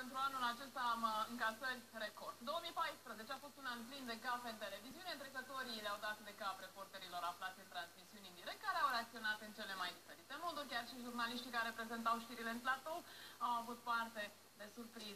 pentru anul acesta am uh, încasări record. 2014 a fost un an plin de gafe în televiziune. Trecătorii le-au dat de cap reporterilor aflați în transmisiuni în direct, care au reacționat în cele mai diferite moduri. Chiar și jurnaliștii care prezentau știrile în platou au avut parte de surprize